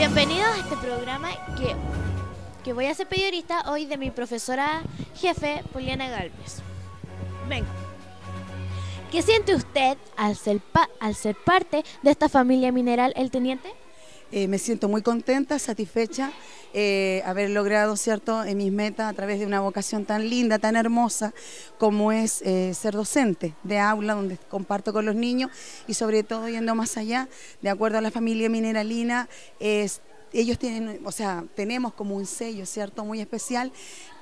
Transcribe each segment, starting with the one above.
Bienvenidos a este programa que, que voy a ser periodista hoy de mi profesora jefe, Poliana Galvez. Venga. ¿Qué siente usted al ser, al ser parte de esta familia mineral El Teniente? Eh, me siento muy contenta, satisfecha, eh, haber logrado, ¿cierto?, en mis metas a través de una vocación tan linda, tan hermosa, como es eh, ser docente de aula, donde comparto con los niños y sobre todo yendo más allá, de acuerdo a la familia mineralina, ellos tienen, o sea, tenemos como un sello, ¿cierto?, muy especial,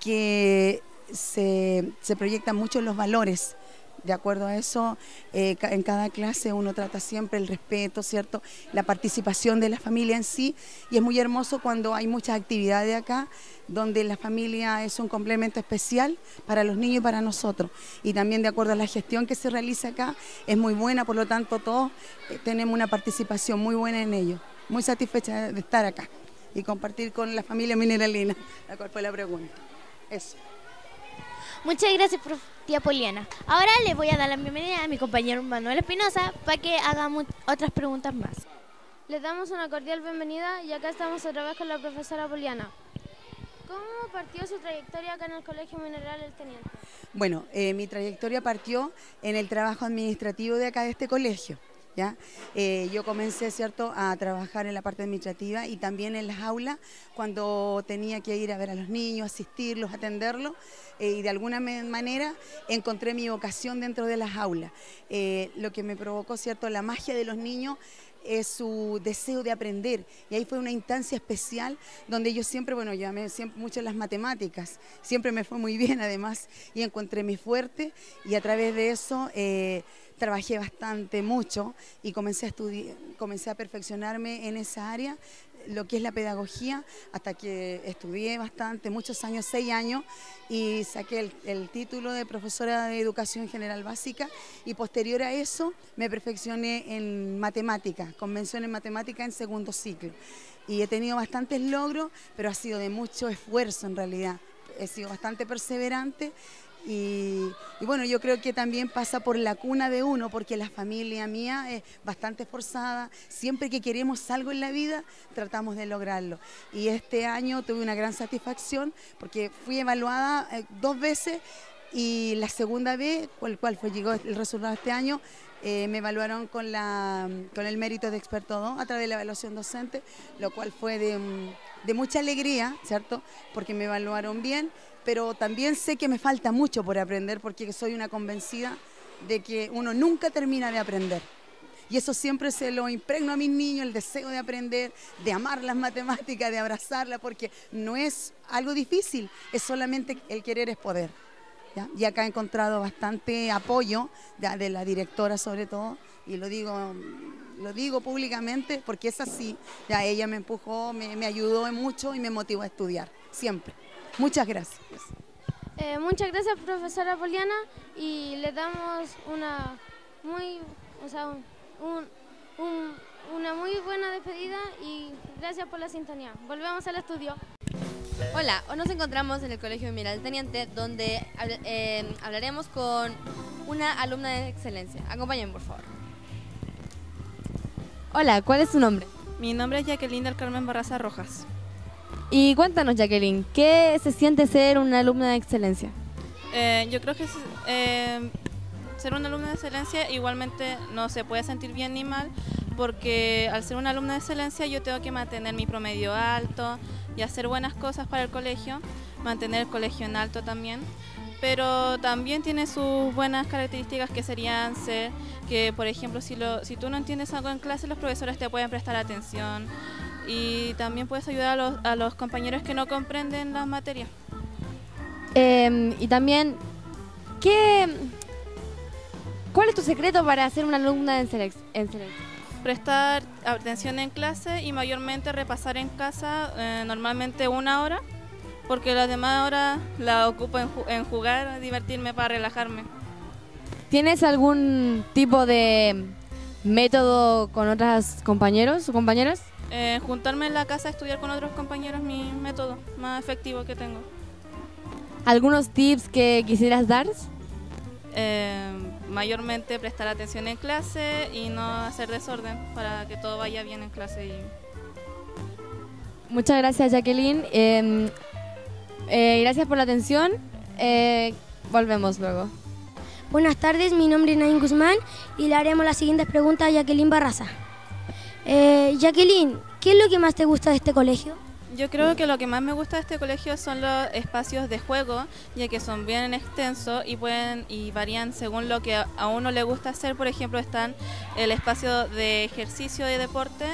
que se, se proyectan mucho los valores de acuerdo a eso, eh, en cada clase uno trata siempre el respeto, ¿cierto? La participación de la familia en sí. Y es muy hermoso cuando hay muchas actividades acá, donde la familia es un complemento especial para los niños y para nosotros. Y también de acuerdo a la gestión que se realiza acá, es muy buena, por lo tanto todos eh, tenemos una participación muy buena en ello. Muy satisfecha de estar acá y compartir con la familia mineralina, la cual fue la pregunta. Eso. Muchas gracias, tía Poliana. Ahora le voy a dar la bienvenida a mi compañero Manuel Espinosa para que haga otras preguntas más. Les damos una cordial bienvenida y acá estamos otra vez con la profesora Poliana. ¿Cómo partió su trayectoria acá en el Colegio Mineral El Teniente? Bueno, eh, mi trayectoria partió en el trabajo administrativo de acá de este colegio. Eh, yo comencé, ¿cierto?, a trabajar en la parte administrativa y también en las aulas cuando tenía que ir a ver a los niños, asistirlos, atenderlos eh, y de alguna manera encontré mi vocación dentro de las aulas. Eh, lo que me provocó, ¿cierto?, la magia de los niños es su deseo de aprender. Y ahí fue una instancia especial donde yo siempre, bueno, yo amé siempre mucho las matemáticas, siempre me fue muy bien además y encontré mi fuerte y a través de eso trabajé bastante, mucho y comencé a estudiar, comencé a perfeccionarme en esa área, lo que es la pedagogía, hasta que estudié bastante, muchos años, seis años, y saqué el, título de profesora de educación general básica y posterior a eso me perfeccioné en matemáticas, convención en matemática en segundo ciclo. Y he tenido bastantes logros, pero ha sido de mucho esfuerzo en realidad. He sido bastante perseverante y, bueno, yo creo que también pasa por la cuna de uno, porque la familia mía es bastante esforzada. Siempre que queremos algo en la vida, tratamos de lograrlo. Y este año tuve una gran satisfacción porque fui evaluada eh, dos veces y la segunda vez, cual, cual fue, llegó el resultado este año, eh, me evaluaron con, la, con el mérito de experto 2 a través de la evaluación docente, lo cual fue de, de mucha alegría, ¿cierto? Porque me evaluaron bien pero también sé que me falta mucho por aprender porque soy una convencida de que uno nunca termina de aprender. Y eso siempre se lo impregno a mis niños, el deseo de aprender, de amar las matemáticas, de abrazarlas, porque no es algo difícil, es solamente el querer es poder. Y acá he encontrado bastante apoyo de la directora sobre todo, y lo digo, lo digo públicamente porque es así. Ya ella me empujó, me, me ayudó mucho y me motivó a estudiar, siempre. Muchas gracias. Eh, muchas gracias, profesora Poliana, y le damos una muy, o sea, una muy buena despedida y gracias por la sintonía. Volvemos al estudio. Hola, hoy nos encontramos en el Colegio Miral Teniente, donde eh, hablaremos con una alumna de excelencia. Acompáñenme, por favor. Hola, ¿cuál es su nombre? Mi nombre es Jacqueline del Carmen Barraza Rojas. Y cuéntanos, Jacqueline, ¿qué se siente ser una alumna de excelencia? Eh, yo creo que eh, ser una alumna de excelencia igualmente no se puede sentir bien ni mal, porque al ser una alumna de excelencia yo tengo que mantener mi promedio alto y hacer buenas cosas para el colegio, mantener el colegio en alto también, pero también tiene sus buenas características que serían ser que, por ejemplo, si, lo, si tú no entiendes algo en clase, los profesores te pueden prestar atención, y también puedes ayudar a los, a los compañeros que no comprenden las materias. Em, y también, ¿qué, ¿cuál es tu secreto para ser una alumna en Selex? Prestar atención en clase y mayormente repasar en casa eh, normalmente una hora, porque las demás horas la ocupo en, en jugar, divertirme para relajarme. ¿Tienes algún tipo de método con otros compañeros o compañeras? Eh, juntarme en la casa a estudiar con otros compañeros mi método más efectivo que tengo. ¿Algunos tips que quisieras dar? Eh, mayormente prestar atención en clase y no hacer desorden para que todo vaya bien en clase. Muchas gracias, Jacqueline. Eh, eh, gracias por la atención. Eh, volvemos luego. Buenas tardes, mi nombre es Nain Guzmán y le haremos las siguientes preguntas a Jacqueline Barraza. Eh, Jacqueline, ¿qué es lo que más te gusta de este colegio? Yo creo que lo que más me gusta de este colegio son los espacios de juego, ya que son bien extensos y pueden y varían según lo que a a uno le gusta hacer. Por ejemplo, están el espacio de ejercicio y deporte,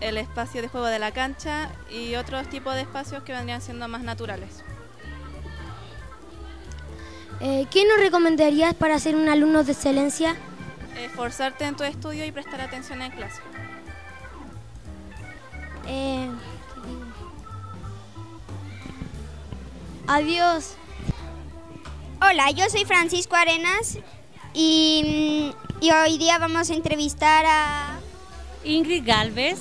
el espacio de juego de la cancha y otros tipos de espacios que vendrían siendo más naturales. Eh, ¿Qué nos recomendarías para ser un alumno de excelencia? Esforzarte en tu estudio y prestar atención en clase. Eh. Adiós. Hola, yo soy Francisco Arenas y, y hoy día vamos a entrevistar a Ingrid Galvez.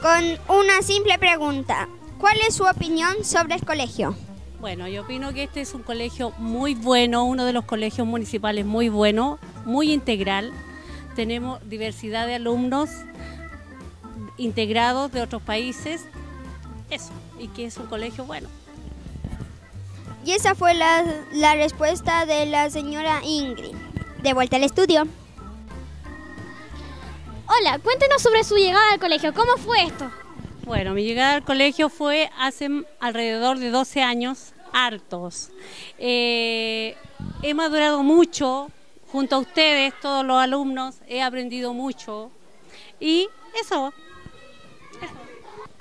con una simple pregunta. ¿Cuál es su opinión sobre el colegio? Bueno, yo opino que este es un colegio muy bueno, uno de los colegios municipales muy bueno, muy integral. Tenemos diversidad de alumnos integrados de otros países. Eso, y que es un colegio bueno. Y esa fue la, la respuesta de la señora Ingrid. De vuelta al estudio. Hola, cuéntenos sobre su llegada al colegio. ¿Cómo fue esto? Bueno, mi llegada al colegio fue hace alrededor de 12 años, hartos. Eh, he madurado mucho junto a ustedes, todos los alumnos, he aprendido mucho y eso.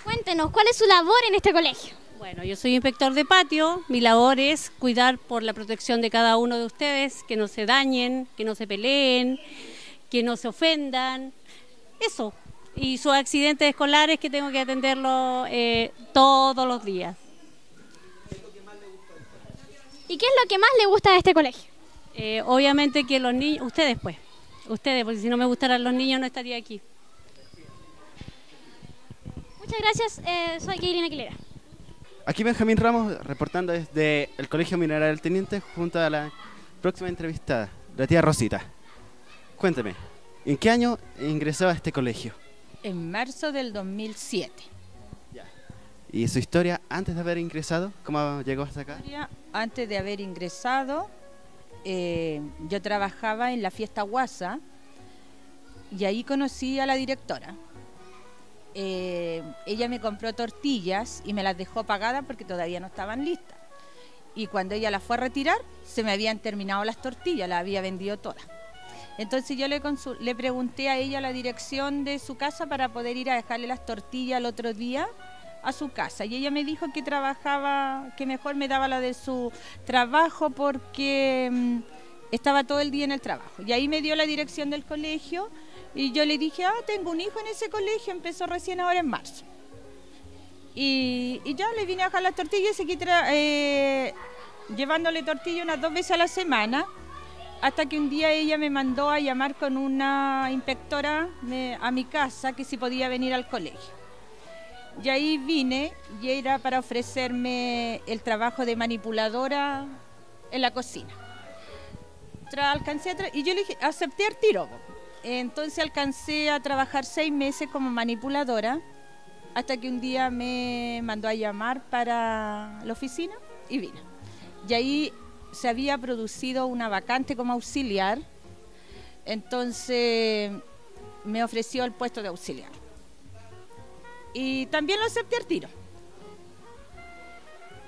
Cuéntenos, ¿cuál es su labor en este colegio? Bueno, yo soy inspector de patio, mi labor es cuidar por la protección de cada uno de ustedes, que no se dañen, que no se peleen, que no se ofendan, eso. Y sus accidentes escolares que tengo que atenderlo eh, todos los días. ¿Y qué es lo que más le gusta de este colegio? Eh, obviamente que los niños, ustedes pues, ustedes, porque si no me gustaran los niños no estaría aquí. Muchas gracias, eh, soy Kaylin Aguilera. Aquí Benjamín Ramos reportando desde el Colegio Mineral del Teniente junto a la próxima entrevistada, la tía Rosita. Cuénteme, ¿en qué año ingresó a este colegio? En marzo del 2007. ¿Y su historia antes de haber ingresado? ¿Cómo llegó hasta acá? Antes de haber ingresado, eh, yo trabajaba en la fiesta Guasa y ahí conocí a la directora. Eh, ella me compró tortillas y me las dejó pagadas porque todavía no estaban listas. Y cuando ella las fue a retirar, se me habían terminado las tortillas, las había vendido todas. Entonces yo le, le pregunté a ella la dirección de su casa para poder ir a dejarle las tortillas el otro día a su casa. Y ella me dijo que trabajaba, que mejor me daba la de su trabajo porque mm, estaba todo el día en el trabajo. Y ahí me dio la dirección del colegio y yo le dije, ah, tengo un hijo en ese colegio, empezó recién ahora en marzo. Y, ya le vine a dejar las tortillas y seguí eh, llevándole tortillas unas dos veces a la semana, hasta que un día ella me mandó a llamar con una inspectora me- a mi casa que si podía venir al colegio. Y ahí vine y era para ofrecerme el trabajo de manipuladora en la cocina. Tra- y yo le dije, acepté el tiro. Entonces alcancé a trabajar seis meses como manipuladora hasta que un día me mandó a llamar para la oficina y vine. Y ahí se había producido una vacante como auxiliar, entonces me ofreció el puesto de auxiliar. Y también lo acepté al tiro.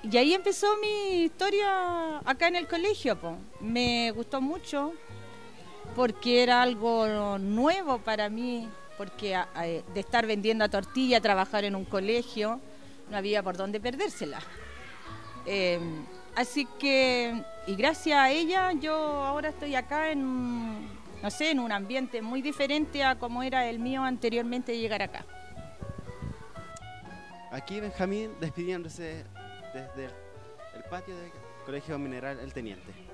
Y ahí empezó mi historia acá en el colegio. po. Me gustó mucho porque era algo nuevo para mí, porque de estar vendiendo a tortilla, trabajar en un colegio, no había por dónde perdérsela. Eh, así que, y gracias a ella, yo ahora estoy acá en, no sé, en un ambiente muy diferente a como era el mío anteriormente de llegar acá. Aquí Benjamín despidiéndose desde el patio del Colegio Mineral El Teniente.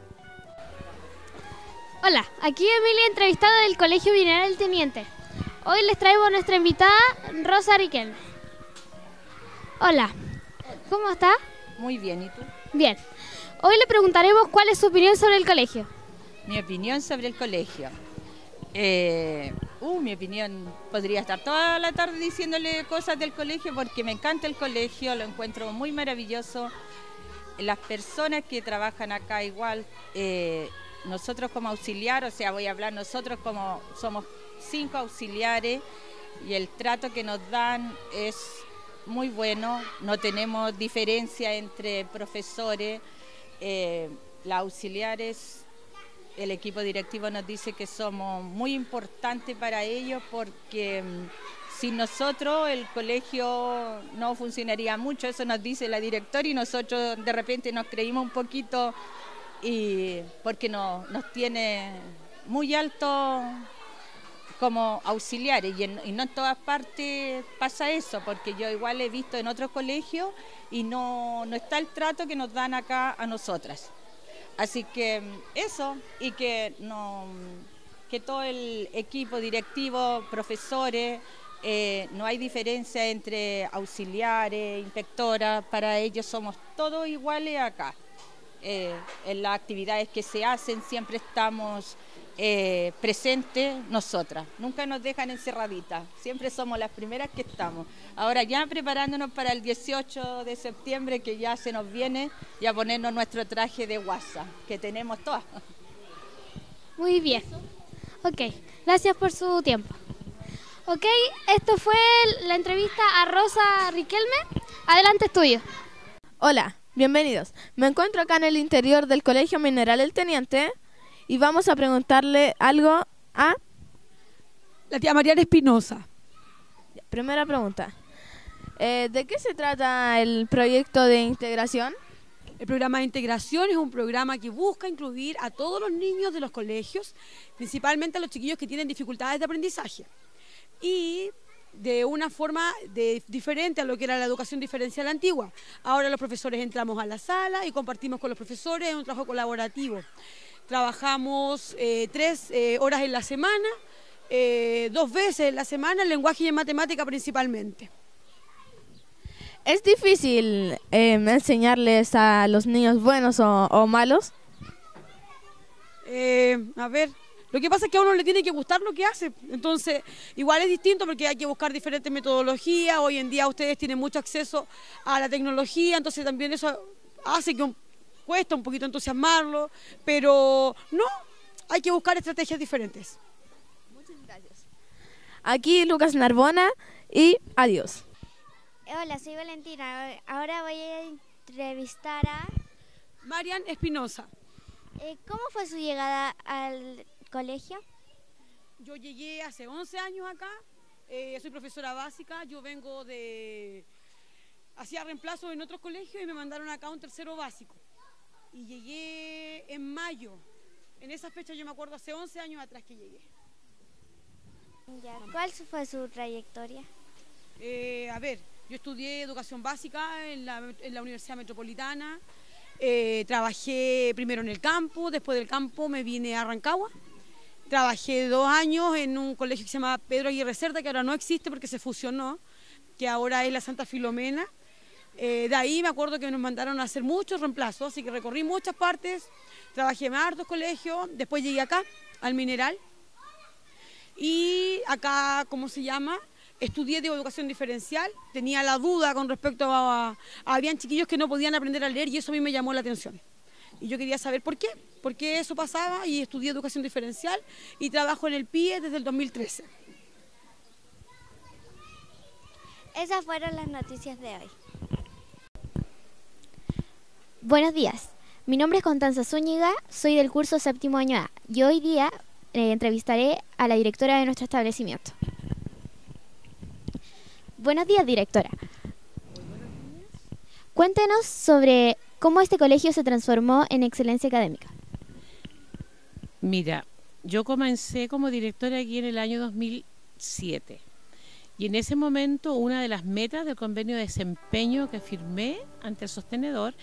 Hola, aquí Emilia, entrevistada del Colegio Mineral Teniente. Hoy les traigo a nuestra invitada, Rosa Riquelme. Hola, ¿cómo está? Muy bien, ¿y tú? Bien. Hoy le preguntaremos cuál es su opinión sobre el colegio. Mi opinión sobre el colegio. Eh, Uh, mi opinión, podría estar toda la tarde diciéndole cosas del colegio porque me encanta el colegio, lo encuentro muy maravilloso. Las personas que trabajan acá igual, eh, nosotros como auxiliar, o sea, voy a hablar nosotros como somos cinco auxiliares y el trato que nos dan es muy bueno, no tenemos diferencia entre profesores, eh, las auxiliares el equipo directivo nos dice que somos muy importantes para ellos porque mm, sin nosotros el colegio no funcionaría mucho, eso nos dice la directora y nosotros de repente nos creímos un poquito y porque nos tiene muy alto como auxiliares y, no en todas partes pasa eso, porque yo igual he visto en otros colegios y no, no está el trato que nos dan acá a nosotras. Así que mm, eso y que no mm, que todo el equipo directivo, profesores, eh, no hay diferencia entre auxiliares, inspectoras, para ellos somos todos iguales acá. Eh, en las actividades que se hacen siempre estamos eh, presente nosotras. Nunca nos dejan encerraditas, siempre somos las primeras que estamos. Ahora ya preparándonos para el 18 de septiembre que ya se nos viene y a ponernos nuestro traje de guasa, que tenemos todas. Muy bien. Ok, gracias por su tiempo. Ok, esto fue la entrevista a Rosa Riquelme. Adelante, estudio. Hola, bienvenidos. Me encuentro acá en el interior del Colegio Mineral El Teniente y vamos a preguntarle algo a la tía Mariana Espinosa. Primera pregunta. Eh, ¿De qué se trata el proyecto de integración? El programa de integración es un programa que busca incluir a todos los niños de los colegios, principalmente a los chiquillos que tienen dificultades de aprendizaje. Y de una forma diferente a lo que era la educación diferencial antigua. Ahora los profesores entramos a la sala y compartimos con los profesores un trabajo colaborativo. Trabajamos eh, tres eh, horas en la semana, eh, dos veces en la semana, en lenguaje y en matemática principalmente. ¿Es difícil em, enseñarles a los niños buenos o, malos? a ver, lo que pasa es que a uno le tiene que gustar lo que hace. Entonces, igual es distinto porque hay que buscar diferentes metodologías. Hoy en día ustedes tienen mucho acceso a la tecnología, entonces también eso hace que cuesta un poquito entusiasmarlo, pero no, hay que buscar estrategias diferentes. Muchas gracias. Aquí Lucas Narbona y adiós. Hola, soy Valentina. Ahora voy a entrevistar a... Marian Espinosa. Eh, ¿Cómo fue su llegada al colegio? Yo llegué hace 11 años acá. Eh, soy profesora básica. Yo vengo de... Hacía reemplazo en otros colegios y me mandaron acá un tercero básico y llegué en mayo. En esa fecha yo me acuerdo hace 11 años atrás que llegué. ¿Cuál fue su trayectoria? Eh, a ver, yo estudié educación básica en la, Universidad Metropolitana, eh, trabajé primero en el campo, después del campo me vine a Rancagua, trabajé dos años en un colegio que se llama Pedro Aguirre Cerda, que ahora no existe porque se fusionó, que ahora es la Santa Filomena, eh, de ahí me acuerdo que nos mandaron a hacer muchos reemplazos, así que recorrí muchas partes, trabajé en hartos colegios, después llegué acá, al Mineral, y acá, ¿cómo se llama? Estudié de educación diferencial, tenía la duda con respecto a, Habían chiquillos que no podían aprender a leer y eso a mí me llamó la atención. Y yo quería saber por qué, por qué eso pasaba y estudié educación diferencial y trabajo en el PIE desde el 2013. Esas fueron las noticias de hoy. Buenos días, mi nombre es Constanza Zúñiga, soy del curso séptimo año A y hoy día eh, entrevistaré a la directora de nuestro establecimiento. Buenos días, directora. Cuéntenos sobre cómo este colegio se transformó en excelencia académica. Mira, yo comencé como directora aquí en el año 2007 y en ese momento una de las metas del convenio de desempeño que firmé ante el sostenedor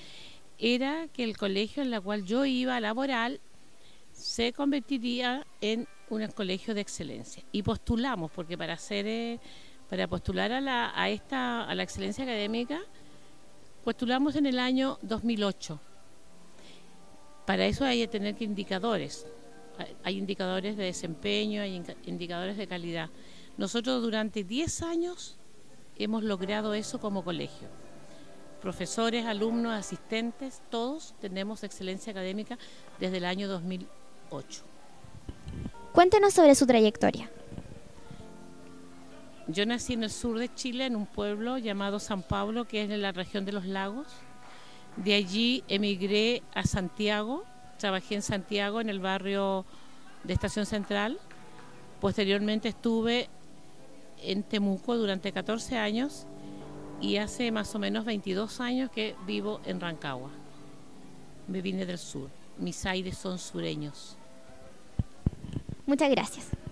era que el colegio en el cual yo iba a laboral se convertiría en un colegio de excelencia. Y postulamos, porque para hacer, eh, para postular a la, a esta, a la excelencia académica, postulamos en el año 2008. Para eso hay que tener indicadores. Hay- indicadores de desempeño, hay indicadores de calidad. Nosotros durante 10 años hemos logrado eso como colegio. Profesores, alumnos, asistentes, todos tenemos excelencia académica desde el año 2008. Cuéntenos sobre su trayectoria. Yo nací en el sur de Chile, en un pueblo llamado San Pablo, que es en la región de los lagos. De allí emigré a Santiago, trabajé en Santiago, en el barrio de Estación Central. Posteriormente estuve en Temuco durante 14 años y hace más o menos 22 años que vivo en Rancagua. Me vine del sur, mis aires son sureños. Muchas gracias.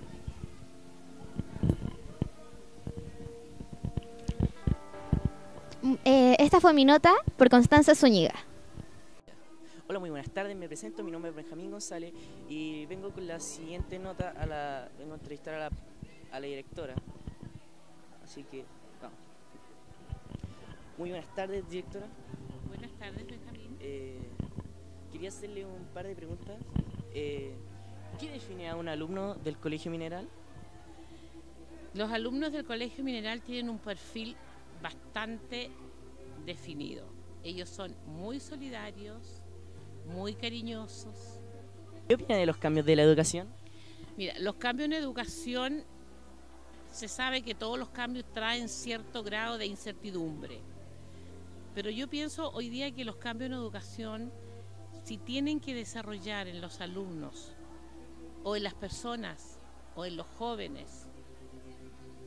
Eh, esta fue mi nota por Constanza Zúñiga. Hola, muy buenas tardes. Me presento, mi nombre es Benjamín González y vengo con la siguiente nota a la vengo a entrevistar a la, a la directora. Así que vamos. Muy buenas tardes, directora. Buenas tardes, Benjamín. Eh, quería hacerle un par de preguntas. Eh, ¿Qué define a un alumno del Colegio Mineral? Los alumnos del Colegio Mineral tienen un perfil bastante definido. Ellos son muy solidarios, muy cariñosos. ¿Qué opina de los cambios de la educación? Mira, los cambios en educación, se sabe que todos los cambios traen cierto grado de incertidumbre. Pero yo pienso hoy día que los cambios en educación, si tienen que desarrollar en los alumnos o en las personas o en los jóvenes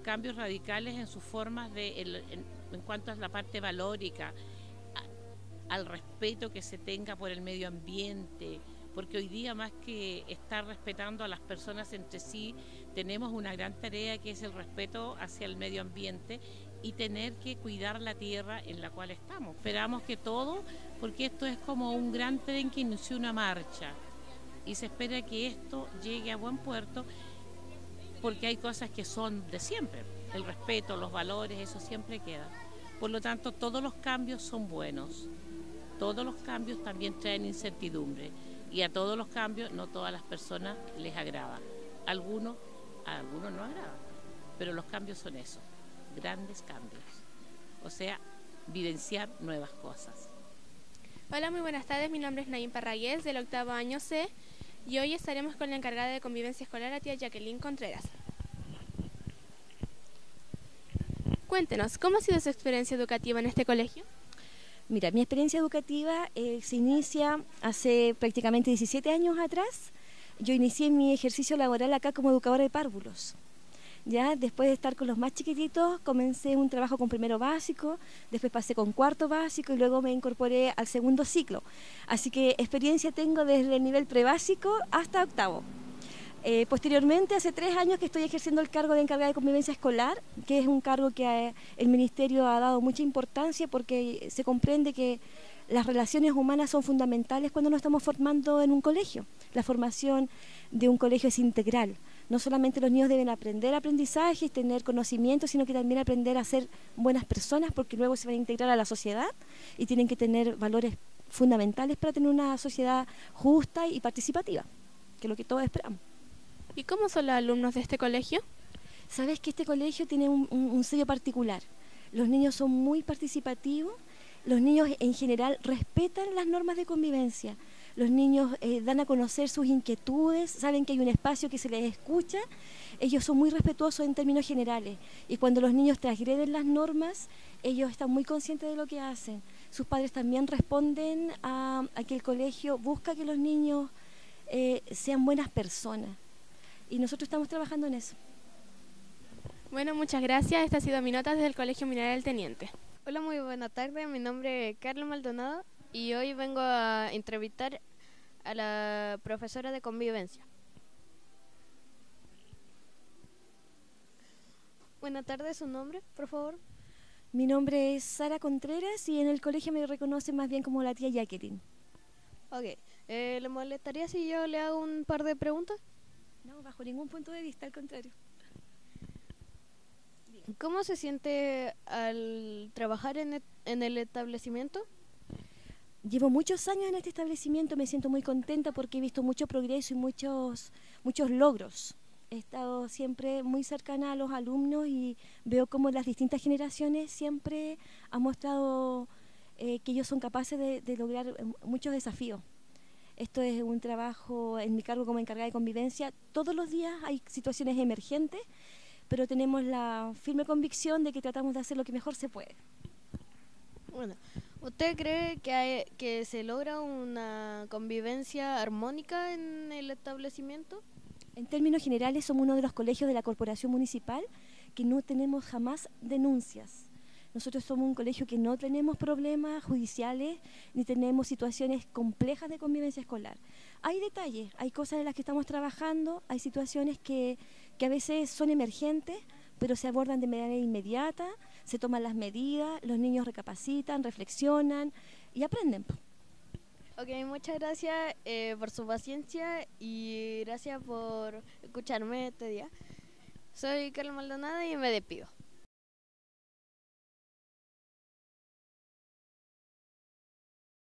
cambios radicales en sus formas de en, en cuanto a la parte valórica, al respeto que se tenga por el medio ambiente, porque hoy día más que estar respetando a las personas entre sí, tenemos una gran tarea que es el respeto hacia el medio ambiente y tener que cuidar la tierra en la cual estamos. Esperamos que todo, porque esto es como un gran tren que inició una marcha y se espera que esto llegue a buen puerto porque hay cosas que son de siempre. El respeto, los valores, eso siempre queda. Por lo tanto, todos los cambios son buenos. Todos los cambios también traen incertidumbre. Y a todos los cambios no todas las personas les agrada. Algunos, a algunos no agrada. Pero los cambios son eso, grandes cambios. O sea, vivenciar nuevas cosas. Hola, muy buenas tardes. Mi nombre es Naim Parragués, del octavo año C, y hoy estaremos con la encargada de convivencia escolar, la tía Jacqueline Contreras. Cuéntenos, ¿cómo ha sido su experiencia educativa en este colegio? Mira, mi experiencia educativa eh, se inicia hace prácticamente 17 años atrás. Yo inicié mi ejercicio laboral acá como educadora de párvulos. Ya después de estar con los más chiquititos, comencé un trabajo con primero básico, después pasé con cuarto básico y luego me incorporé al segundo ciclo. Así que experiencia tengo desde el nivel prebásico hasta octavo. Eh, posteriormente, hace tres años que estoy ejerciendo el cargo de encargada de convivencia escolar, que es un cargo que eh, el Ministerio ha dado mucha importancia porque se comprende que las relaciones humanas son fundamentales cuando nos estamos formando en un colegio. La formación de un colegio es integral. No solamente los niños deben aprender aprendizajes, tener conocimientos, sino que también aprender a ser buenas personas porque luego se van a integrar a la sociedad y tienen que tener valores fundamentales para tener una sociedad justa y participativa, que es lo que todos esperamos. ¿Y cómo son los alumnos de este colegio? Sabes que este colegio tiene un, un- un sello particular. Los niños son muy participativos, los niños en general respetan las normas de convivencia. Los niños eh, dan a conocer sus inquietudes, saben que hay un espacio que se les escucha. Ellos son muy respetuosos en términos generales. Y cuando los niños transgreden las normas, ellos están muy conscientes de lo que hacen. Sus padres también responden a, a que el colegio busca que los niños eh, sean buenas personas. Y nosotros estamos trabajando en eso. Bueno, muchas gracias. Esta ha sido mi nota desde el Colegio Mineral del Teniente. Hola, muy buena tarde. Mi nombre es Carlos Maldonado y hoy vengo a entrevistar a la profesora de convivencia. Buenas tardes, su nombre, por favor. Mi nombre es Sara Contreras y en el colegio me reconocen más bien como la tía Jacqueline. Ok, eh, ¿le molestaría si yo le hago un par de preguntas? No, bajo ningún punto de vista, al contrario. ¿Cómo se siente al trabajar en, et- en el establecimiento? Llevo muchos años en este establecimiento, me siento muy contenta porque he visto mucho progreso y muchos, muchos logros. He estado siempre muy cercana a los alumnos y veo cómo las distintas generaciones siempre han mostrado eh, que ellos son capaces de, lograr eh, muchos desafíos. Esto es un trabajo en mi cargo como encargada de convivencia. Todos los días hay situaciones emergentes, pero tenemos la firme convicción de que tratamos de hacer lo que mejor se puede. Bueno, ¿usted cree que, hay- que se logra una convivencia armónica en el establecimiento? En términos generales, somos uno de los colegios de la Corporación Municipal que no tenemos jamás denuncias. Nosotros somos un colegio que no tenemos problemas judiciales ni tenemos situaciones complejas de convivencia escolar. Hay detalles, hay cosas en las que estamos trabajando, hay situaciones que, que a veces son emergentes, pero se abordan de manera inmediata, se toman las medidas, los niños recapacitan, reflexionan y aprenden. Ok, muchas gracias eh, por su paciencia y gracias por escucharme este día. Soy Carlos Maldonado y me despido.